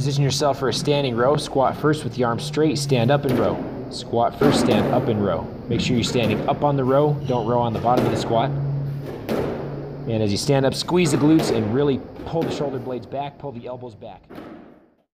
Position yourself for a standing row. Squat first with the arms straight. Stand up and row. Squat first, stand up and row. Make sure you're standing up on the row. Don't row on the bottom of the squat. And as you stand up, squeeze the glutes and really pull the shoulder blades back, pull the elbows back.